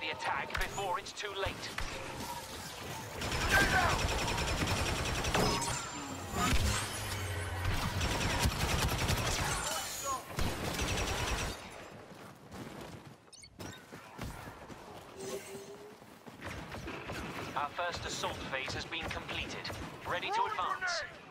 the attack before it's too late. Our first assault phase has been completed. Ready to advance.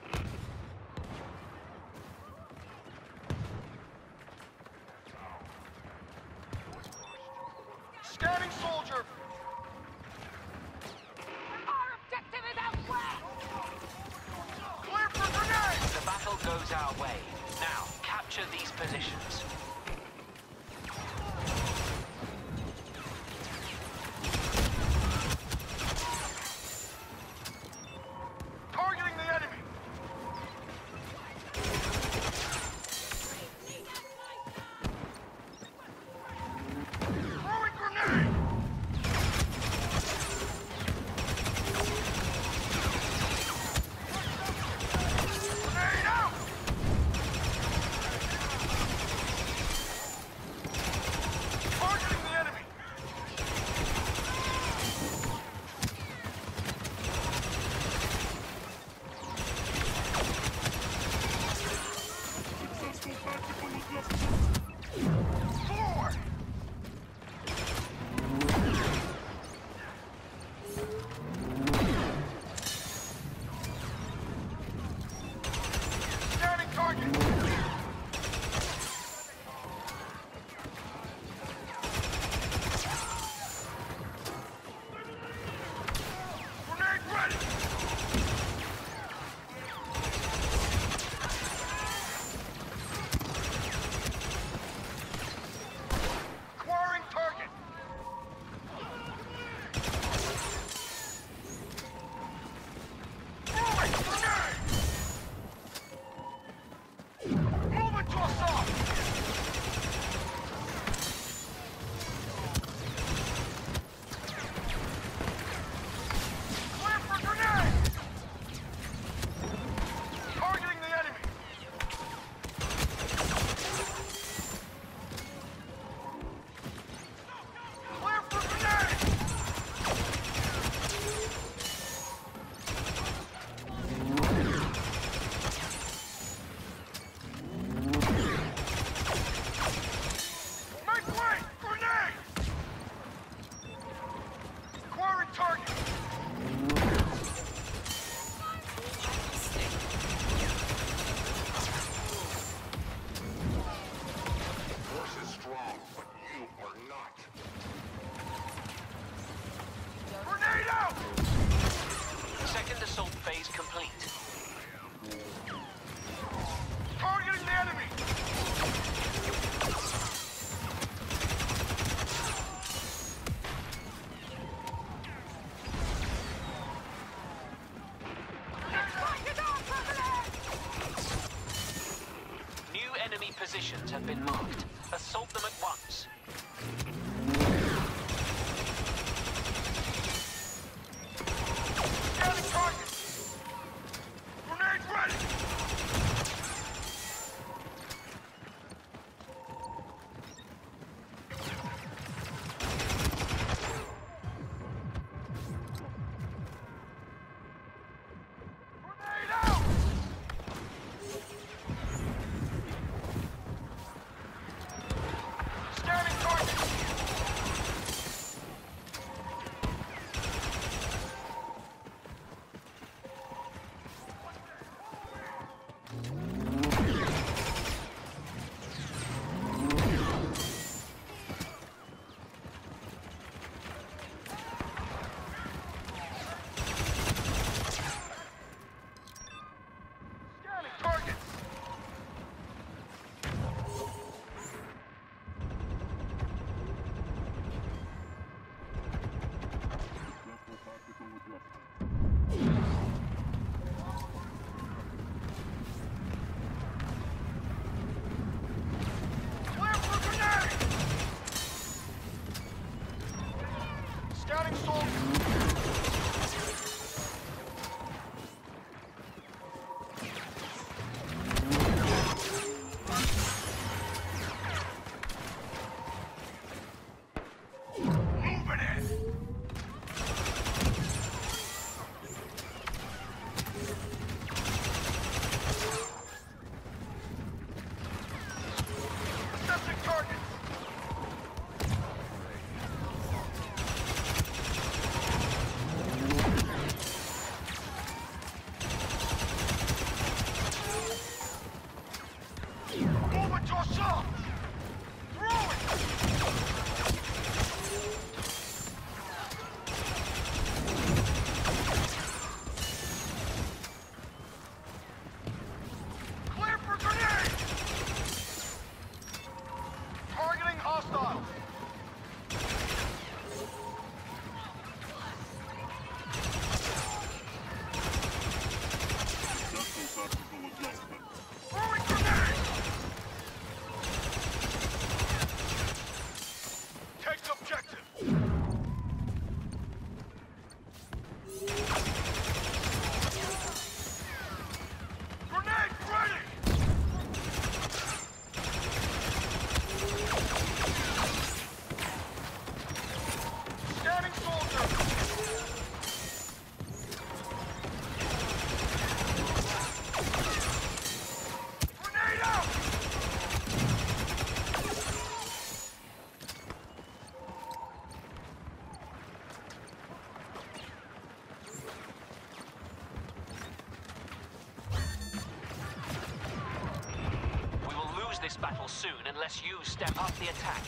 This battle soon unless you step up the attack.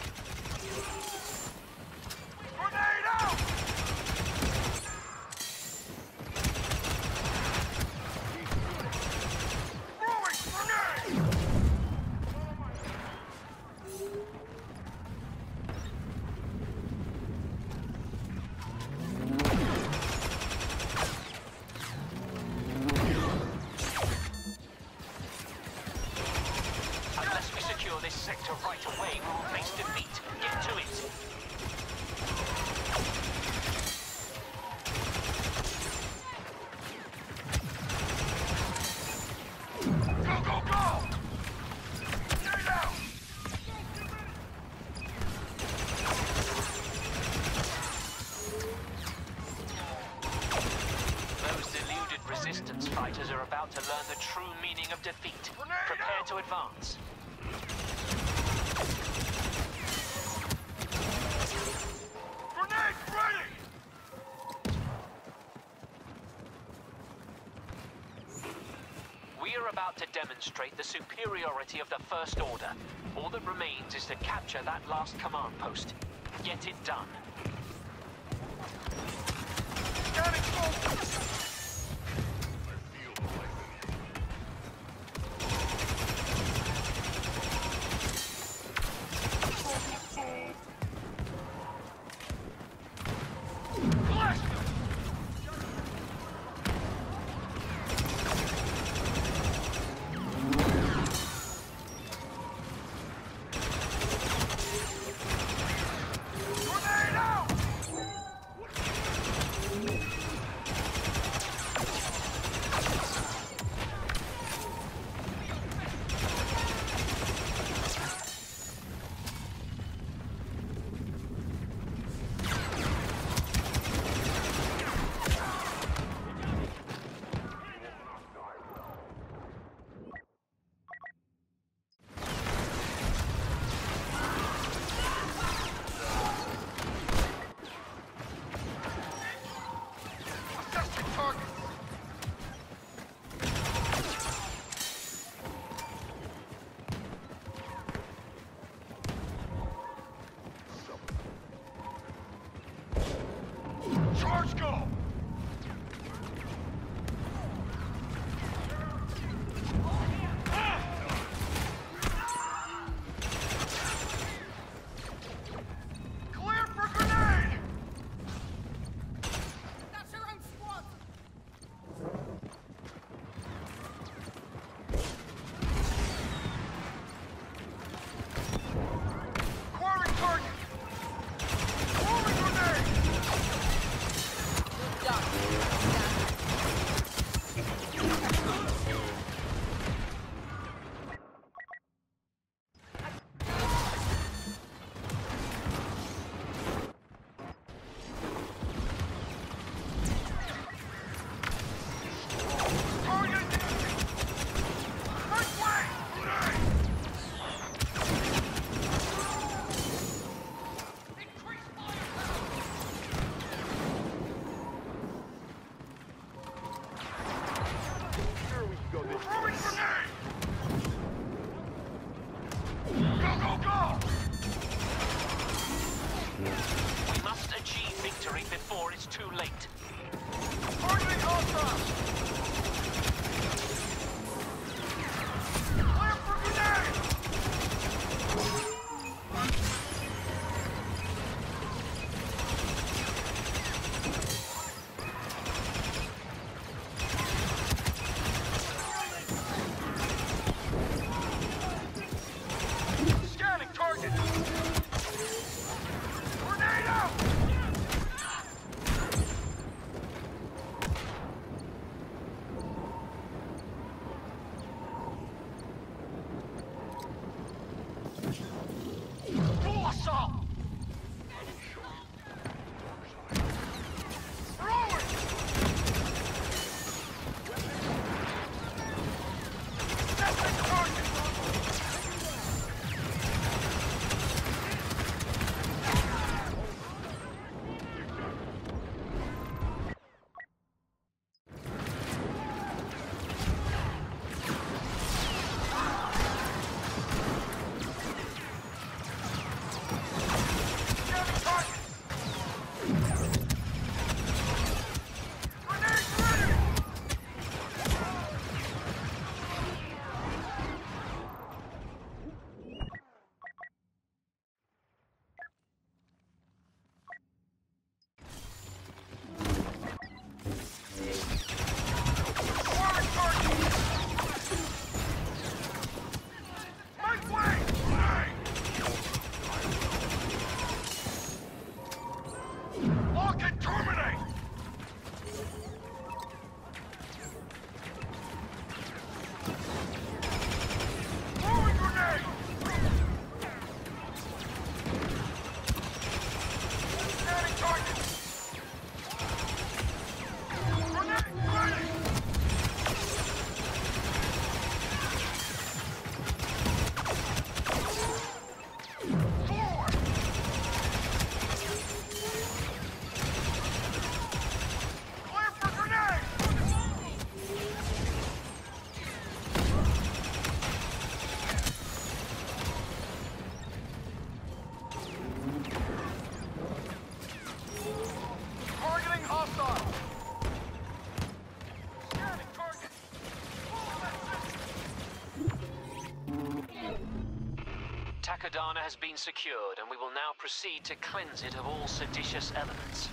Grenade out! Sector right away, we will face defeat. Get to it. About to demonstrate the superiority of the First Order. All that remains is to capture that last command post. Get it done. Charge go! 呀 Kadana has been secured, and we will now proceed to cleanse it of all seditious elements.